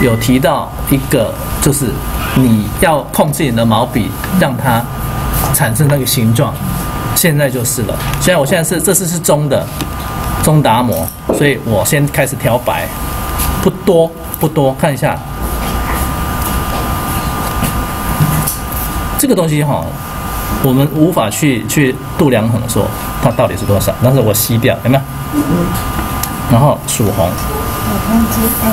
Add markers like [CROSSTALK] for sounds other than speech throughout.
有提到一个，就是你要控制你的毛笔，让它产生那个形状。现在就是了。虽然我现在是这次是中的中达模，所以我先开始调白，不多不多，看一下这个东西哈，我们无法去去度量衡说它到底是多少，但是我吸掉有没有？然后曙红，我看这哎，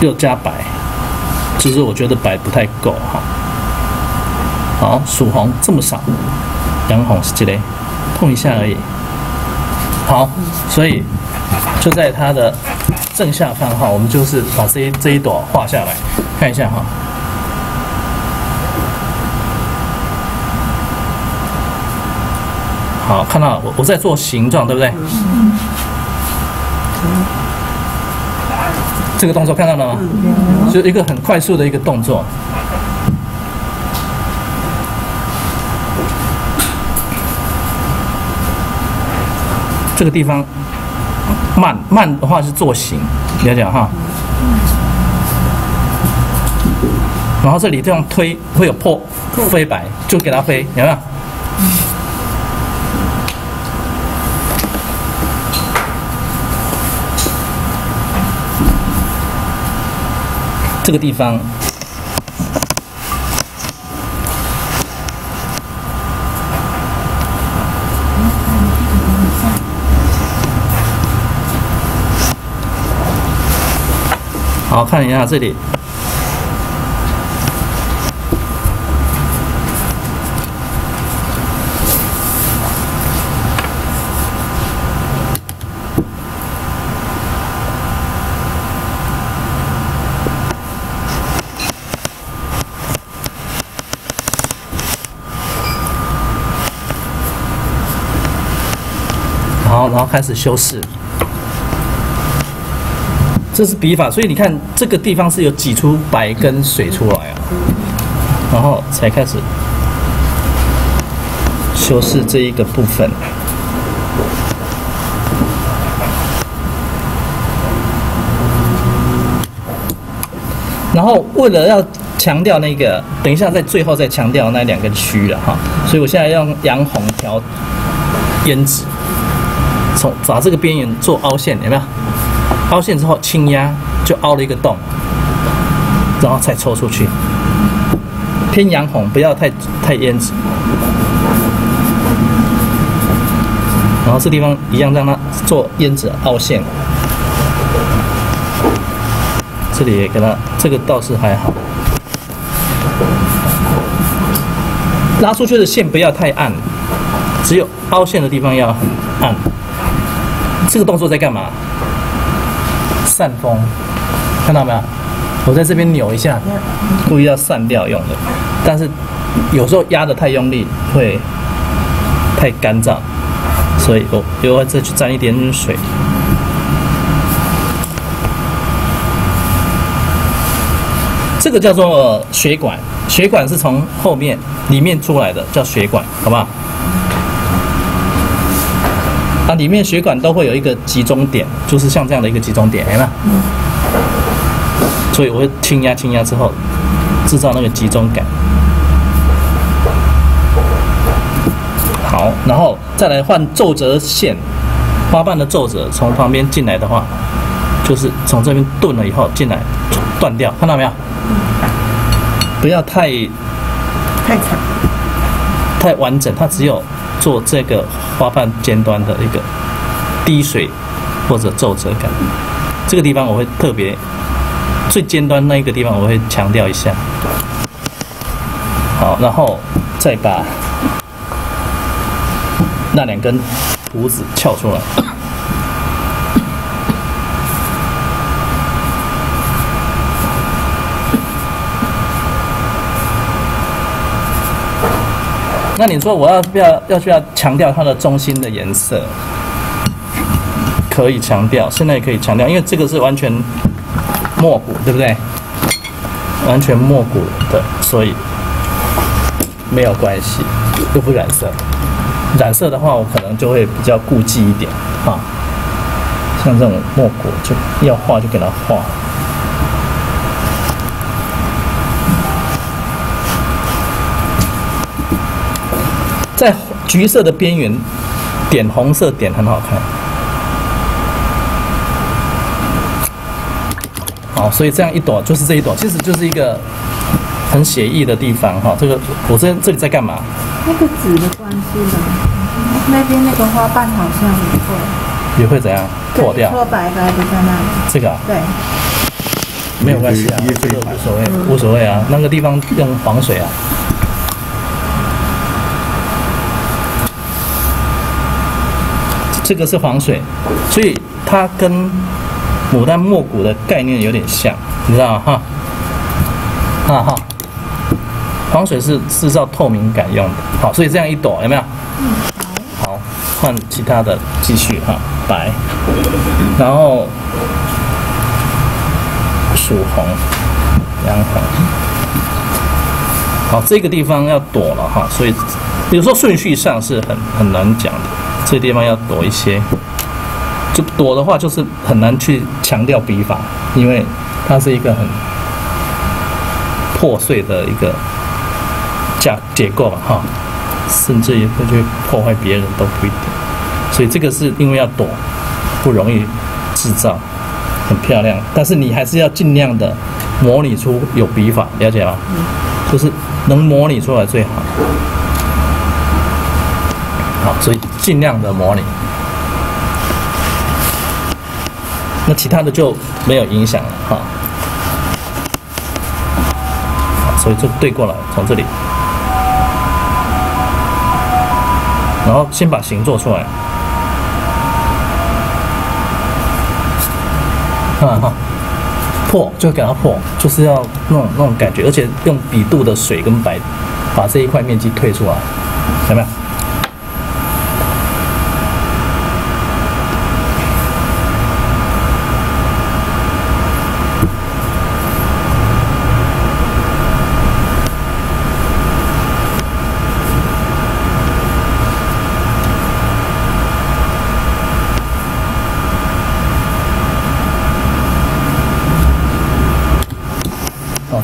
又加白，其实我觉得白不太够哈。好，曙红这么少，洋红是这类，碰一下而已。好，所以就在它的正下方哈，我们就是把这一这一朵画下来，看一下哈。好，看到我我在做形状，对不对？这个动作看到了吗？就一个很快速的一个动作。这个地方慢慢的话是做形，了解哈。然后这里这样推会有破飞白，就给它飞，有没有？这个地方。好看一下这里，然后开始修饰。这是笔法，所以你看这个地方是有挤出白跟水出来啊，然后才开始修饰这一个部分。然后为了要强调那个，等一下在最后再强调那两个区了哈，所以我现在用洋红调胭脂，从把这个边缘做凹陷，有没有？凹陷之后轻压就凹了一个洞，然后再抽出去，偏洋红，不要太太胭脂。然后这地方一样让它做胭脂凹陷，这里也给它，这个倒是还好。拉出去的线不要太暗，只有凹陷的地方要很暗。这个动作在干嘛？散风，看到没有？我在这边扭一下，故意要散掉用的。但是有时候压的太用力会太干燥，所以我又要再去沾一点水。这个叫做血管，血管是从后面里面出来的，叫血管，好不好？它里面血管都会有一个集中点，就是像这样的一个集中点，哎吗？所以我会轻压轻压之后，制造那个集中感。好，然后再来换皱褶线，花瓣的皱褶从旁边进来的话，就是从这边钝了以后进来断掉，看到没有？不要太太长，太完整，它只有。做这个花瓣尖端的一个滴水或者皱褶感，这个地方我会特别最尖端那一个地方我会强调一下。好，然后再把那两根胡子翘出来。那你说我要不要要不要强调它的中心的颜色？可以强调，现在也可以强调，因为这个是完全墨骨，对不对？完全墨骨的，所以没有关系，又不染色。染色的话，我可能就会比较顾忌一点啊。像这种墨骨就要画就给它画。在橘色的边缘点红色点很好看。好，所以这样一朵就是这一朵，其实就是一个很写意的地方哈。这个我这这里在干嘛？那个纸的关系呢？那边那个花瓣好像也会也会怎样破掉？搓白白的在那里。这个啊对，没有关系啊，这个无所谓，无所谓啊。那个地方用防水啊。这个是黄水，所以它跟牡丹墨骨的概念有点像，你知道吗？哈，哈哈，黄水是制造透明感用的。好，所以这样一朵有没有？好，换其他的继续哈，白，然后曙红、洋红。好，这个地方要躲了哈，所以有时候顺序上是很很难讲的，这地方要躲一些。就躲的话，就是很难去强调笔法，因为它是一个很破碎的一个架结构了哈，甚至也会去破坏别人都不一定。所以这个是因为要躲，不容易制造，很漂亮，但是你还是要尽量的模拟出有笔法，了解吗？就是能模拟出来最好。所以尽量的模拟。那其他的就没有影响了。哈。所以就对过来，从这里，然后先把形做出来。啊哈，破就给它破，就是要那种那种感觉，而且用笔肚的水跟白把这一块面积退出来，有没有？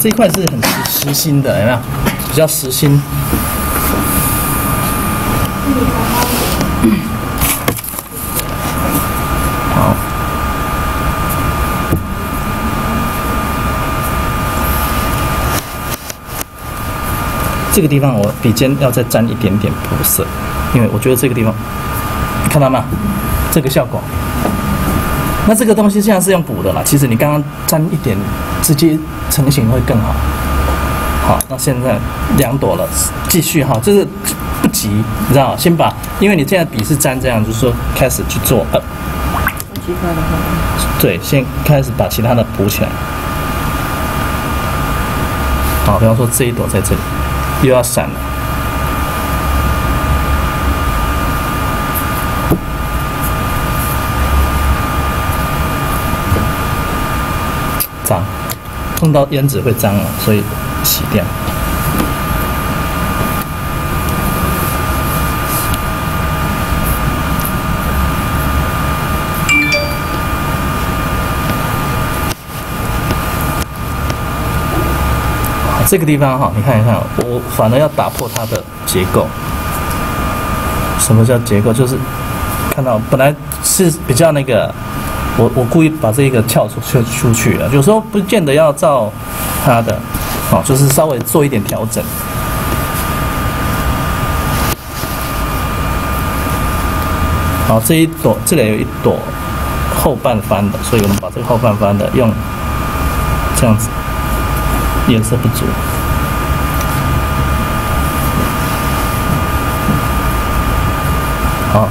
这一块是很实实心的，有没有？比较实心。好，这个地方我笔尖要再沾一点点补色，因为我觉得这个地方，看到吗？这个效果。那这个东西现在是用补的啦，其实你刚刚沾一点，直接成型会更好。好，那现在两朵了，继续哈，就是不急，你知道，先把，因为你现在笔是沾这样，就是说开始去做，呃，奇怪的话，对，先开始把其他的补起来。好，比方说这一朵在这里，又要闪了。脏，碰到胭脂会脏了，所以洗掉。这个地方哈，你看一看，我反而要打破它的结构。什么叫结构？就是看到本来是比较那个，我我故意把这个跳出出出去了。有时候不见得要照它的，哦，就是稍微做一点调整。好，这一朵这里有一朵后半翻的，所以我们把这个后半翻的用这样子，颜色不足。好，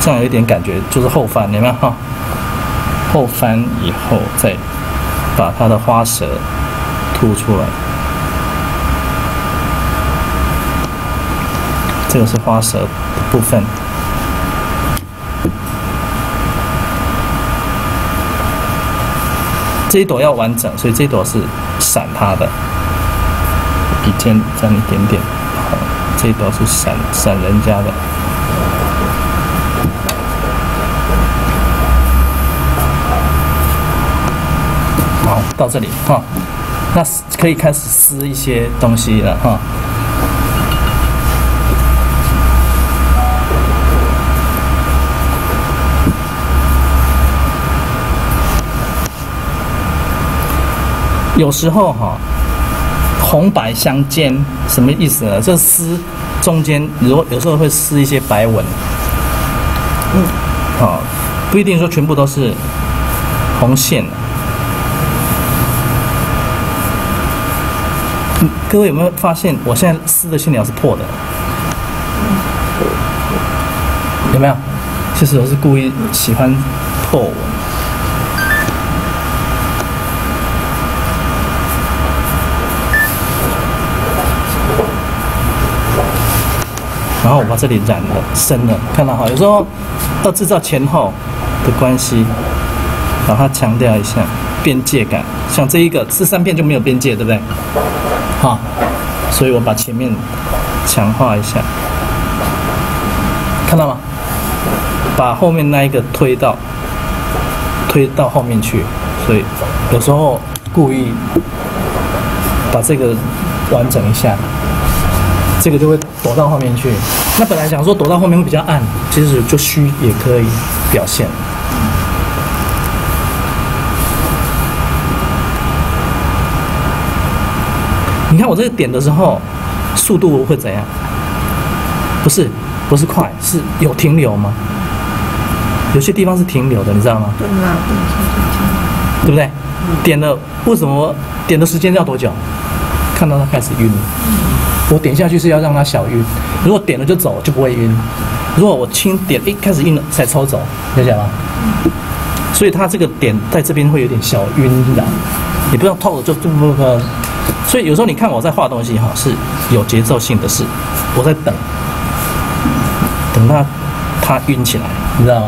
这样有一点感觉，就是后翻，有没有哈？后翻以后再把它的花舌凸出来，这个是花舌的部分。这一朵要完整，所以这一朵是闪它的，笔尖沾一点点，这一朵是闪闪人家的。到这里哈，那可以开始撕一些东西了哈。有时候哈，红白相间，什么意思呢？这丝中间，如果有时候会撕一些白纹，嗯，好，不一定说全部都是红线。各位有没有发现，我现在撕的线条是破的？有没有？其实我是故意。喜欢破纹。然后我把这里染了深了，看到哈？有？时候要制造前后的关系，把它强调一下边界感。像这一个是三片就没有？边界，对不对？好，所以我把前面强化一下，看到吗？把后面那一个推到推到后面去，所以有时候故意把这个完整一下。这个就会躲到后面去。那本来想说躲到后面会比较暗，其实就虚也可以表现。你看我这个点的时候，速度会怎样？不是，不是快，是有停留吗？有些地方是停留的，你知道吗？对啊，对不对？点了，为什么点的时间要多久？看到它开始晕。我点下去是要让它小晕，如果点了就走就不会晕。如果我轻点，一开始晕了才抽走，理解吗？所以它这个点在这边会有点小晕的，你不要透了就就不不。所以有时候你看我在画东西哈，是有节奏性的，是我在等，等它它晕起来，你知道吗？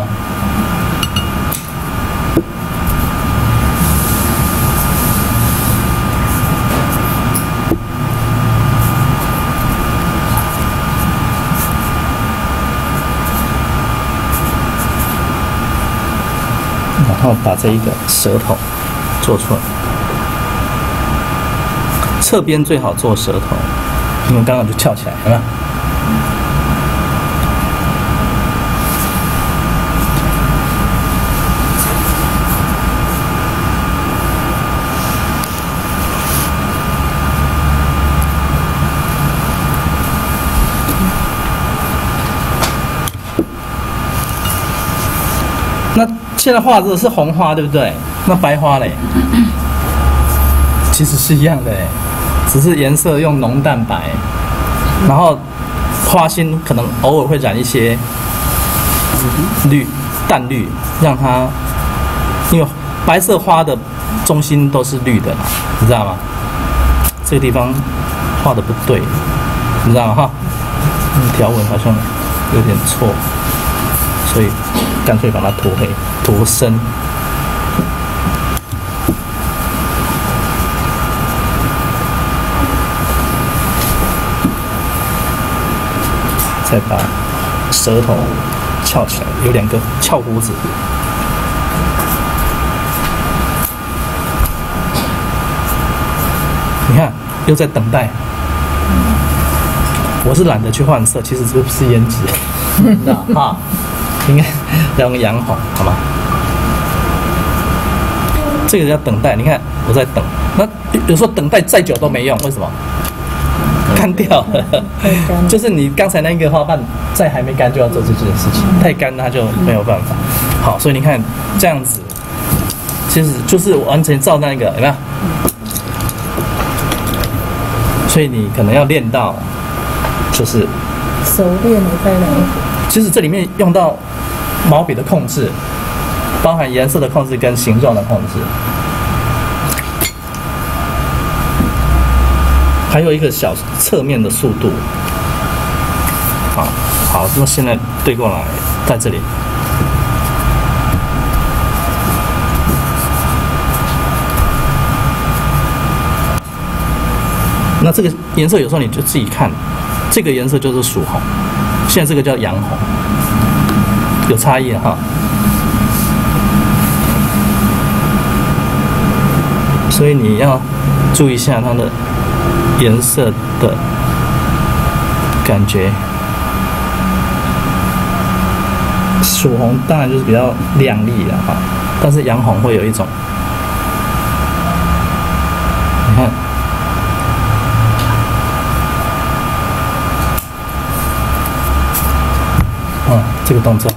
然后把这一个舌头做出来，侧边最好做舌头，因为刚刚就翘起来，好吧？那。现在画的是红花，对不对？那白花嘞，[COUGHS] 其实是一样的，只是颜色用浓淡白，然后花心可能偶尔会染一些绿、淡绿，让它，因为白色花的中心都是绿的啦，你知道吗？这个地方画的不对，你知道吗？哈，条纹好像有点错，所以干脆把它涂黑。涂深，再把舌头翘起来，有两个翘胡子。你看，又在等待。我是懒得去换色，其实这不是胭脂，那 [LAUGHS] 哈，应该用洋红，好吗？这个要等待，你看我在等，那有时候等待再久都没用，为什么？干掉了，就是你刚才那个花瓣在还没干就要做这件事情，太干它就没有办法。好，所以你看这样子，其实就是完全照那个，有没有？所以你可能要练到，就是熟练的再来。其实这里面用到毛笔的控制。包含颜色的控制跟形状的控制，还有一个小侧面的速度。好，好，那现在对过来，在这里。那这个颜色有时候你就自己看，这个颜色就是曙红，现在这个叫洋红，有差异哈。所以你要注意一下它的颜色的感觉。曙红当然就是比较亮丽的哈，但是洋红会有一种，你看，嗯，这个动作，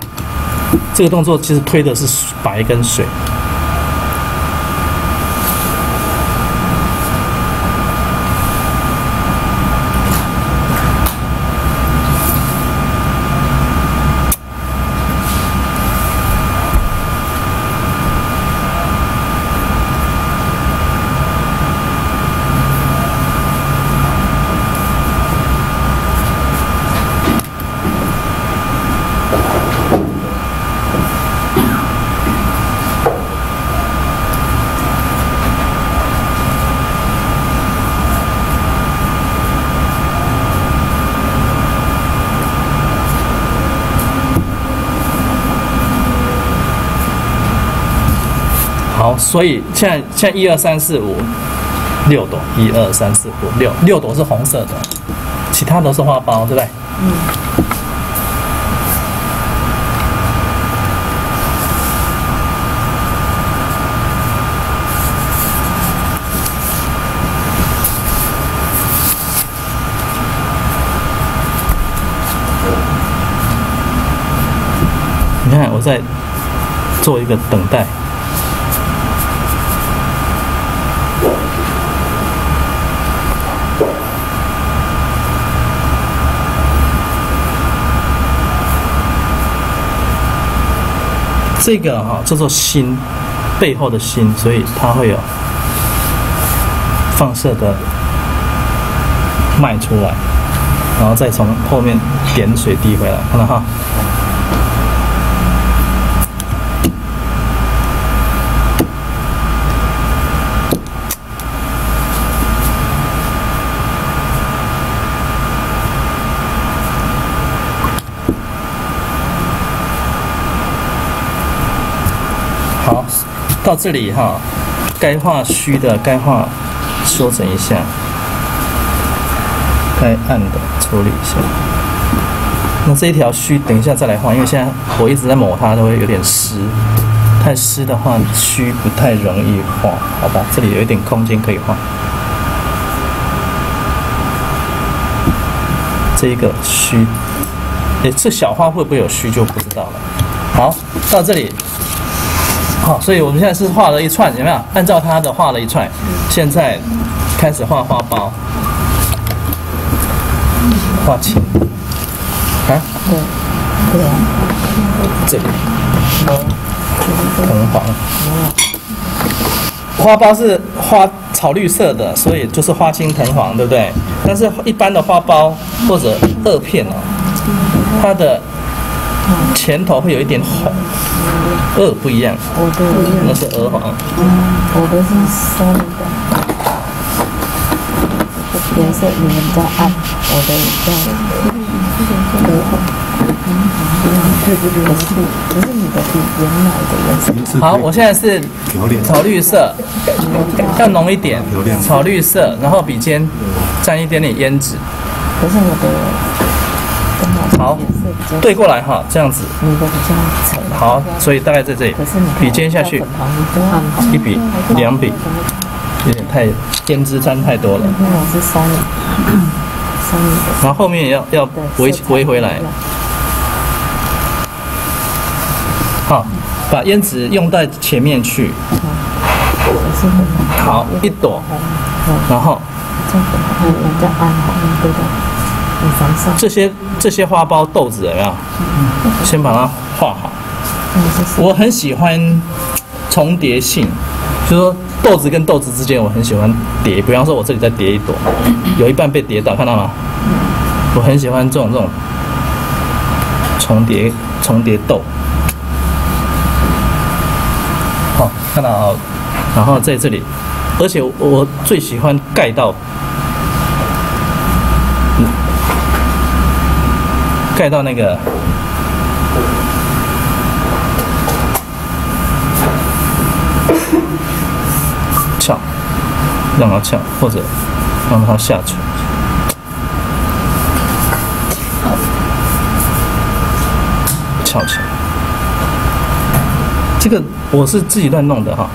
这个动作其实推的是白跟水。所以现在现在一二三四五六朵，一二三四五六六朵是红色的，其他都是花苞，对不对？嗯。你看，我在做一个等待。这个哈叫做心，背后的心，所以它会有放射的脉出来，然后再从后面点水滴回来，看到哈。到这里哈，该画虚的该画修整一下，该暗的处理一下。那这一条虚等一下再来画，因为现在我一直在抹它，都会有点湿。太湿的话，虚不太容易画，好吧？这里有一点空间可以画。这个虚，哎，这小花会不会有虚就不知道了。好，到这里。好，所以我们现在是画了一串，有没有？按照它的画了一串，现在开始画花苞，画青，啊？对，对啊，这里，藤黄，花苞是花草绿色的，所以就是花青藤黄，对不对？但是一般的花苞或者萼片哦，它的。前头会有一点红，鹅不一样，我的那是鹅黄。我的是深的，颜色你们较暗，我的比较鹅黄。可是你的比原来的颜色好，我现在是草绿色，要浓一点，草绿色，然后笔尖沾一点点胭脂。可是我的。好，对过来哈，这样子。好，所以大概在这里，笔尖下去，一笔两笔，有点太胭脂沾太多了。[CLEARS THROAT] 然后后面也要要围围回来。好，把胭脂用在前面去。好，一朵，然后。这些这些花苞豆子有没有？先把它画好。我很喜欢重叠性，就是说豆子跟豆子之间，我很喜欢叠。比方说，我这里再叠一朵，[COUGHS] 有一半被叠到，看到吗？我很喜欢这种这种重叠重叠豆。好，看到啊，然后在这里，而且我最喜欢盖到。盖到那个，翘，让它翘，或者让它下垂。翘起来。这个我是自己乱弄的哈。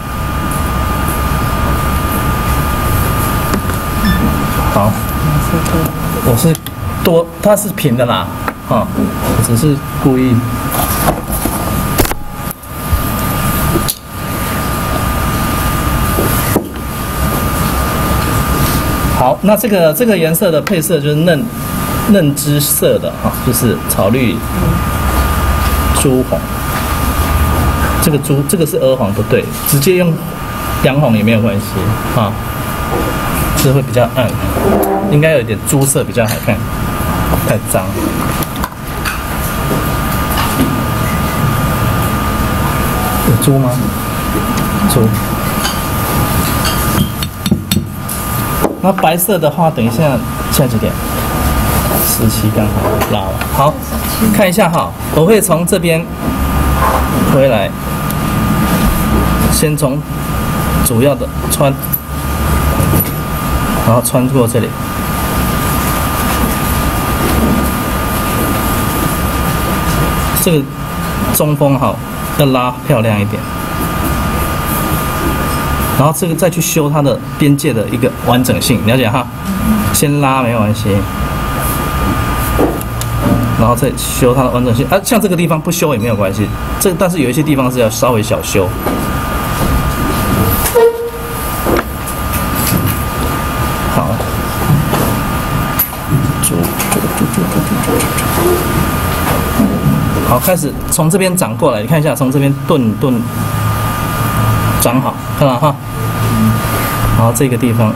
好，我是多，它是平的啦，啊，我只是故意。好，那这个这个颜色的配色就是嫩嫩汁色的哈，就是草绿、朱红。这个朱这个是鹅黄不对，直接用洋红也没有关系啊，这会比较暗，应该有点朱色比较好看，太脏。猪吗？猪。那白色的话，等一下，现在几点？十七刚好拉了。好，看一下哈，我会从这边回来，先从主要的穿，然后穿过这里，这个中锋哈要拉漂亮一点。然后这个再去修它的边界的一个完整性，了解哈？先拉没有关系，然后再修它的完整性。啊，像这个地方不修也没有关系，这但是有一些地方是要稍微小修。好，好，开始从这边长过来，你看一下，从这边顿顿长好，看到哈？然后这个地方，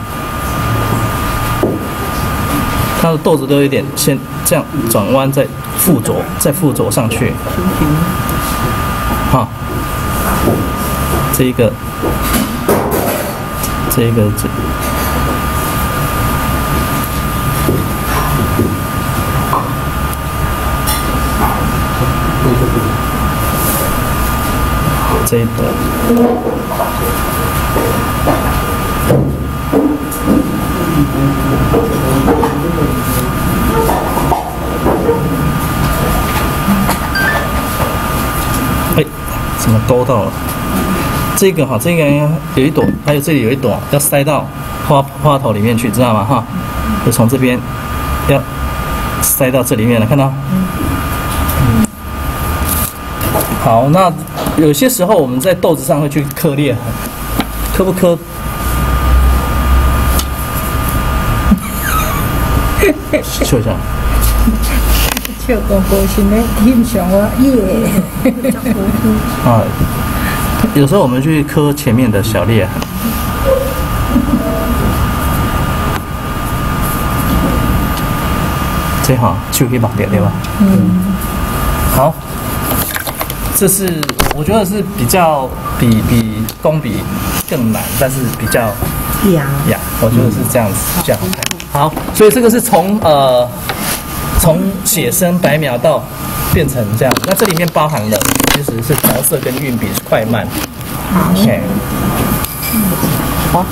它的豆子都有点先这样转弯，再附着，再附着上去。好，这一个，这一个这。这一朵。哎，怎么勾到了？这个哈，这个有一朵，还有这里有一朵，要塞到花花头里面去，知道吗？哈，就从这边要塞到这里面来，看到？好，那有些时候我们在豆子上会去刻裂痕，刻不刻？[LAUGHS] 笑一下。笑高高兴的欣赏我耶。啊，有时候我们去磕前面的小裂痕。最好，就可以绑掉，对吧？嗯。好，这是我觉得是比较比比工笔更难，但是比较呀呀，我觉得是这样子这样好看。好，所以这个是从呃从写生白描到变成这样，那这里面包含了其实是调色跟运笔快慢。好，OK，好。